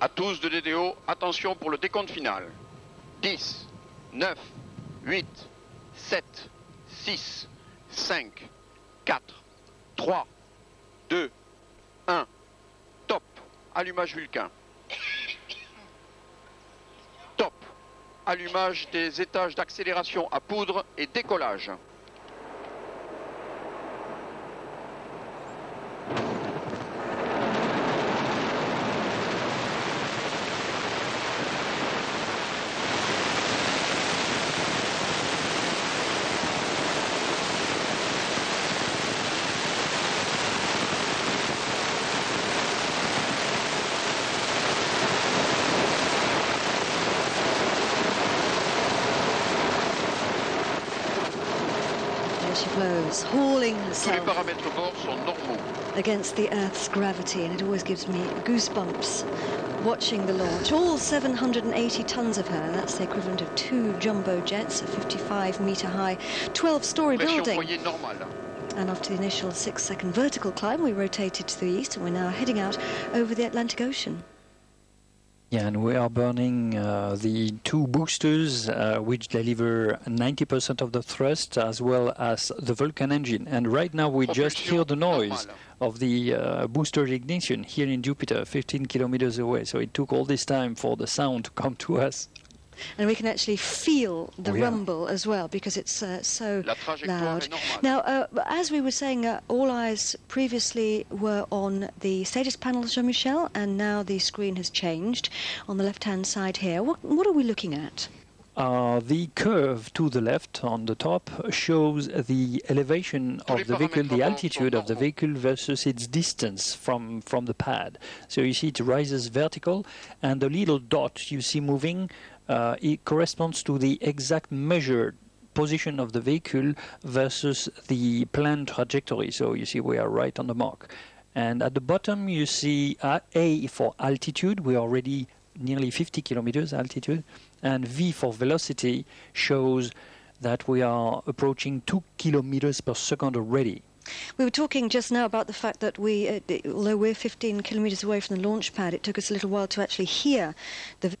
À tous de DDO, attention pour le décompte final. 10, 9, 8, 7, 6, 5, 4, 3, 2, 1. Top. Allumage Vulcain. Top. Allumage des étages d'accélération à poudre et décollage. She blows, hauling herself paramètres bord sont normaux. against the Earth's gravity, and it always gives me goosebumps watching the launch. All 780 tons of her, that's the equivalent of two jumbo jets, a 55 metre high, 12 story building. And after the initial six second vertical climb, we rotated to the east and we're now heading out over the Atlantic Ocean. Yeah, and we are burning uh, the two boosters, uh, which deliver 90% of the thrust, as well as the Vulcan engine. And right now we just hear the noise of the uh, booster ignition here in Jupiter, 15 kilometers away. So it took all this time for the sound to come to us. And we can actually feel the Oh, yeah. rumble as well because it's uh, so loud. Now, uh, as we were saying, uh, all eyes previously were on the status panel, Jean-Michel, and now the screen has changed on the left-hand side here. What, what are we looking at? Uh, the curve to the left on the top shows the elevation of the vehicle, the altitude of the vehicle versus its distance from, from the pad. So you see it rises vertical, and the little dot you see moving, uh, it corresponds to the exact measured position of the vehicle versus the planned trajectory. So you see we are right on the mark. And at the bottom you see uh, A for altitude. We are already nearly 50 kilometers altitude, and V for velocity shows that we are approaching 2 kilometers per second already. We were talking just now about the fact that we, uh, although we're 15 kilometres away from the launch pad, it took us a little while to actually hear the.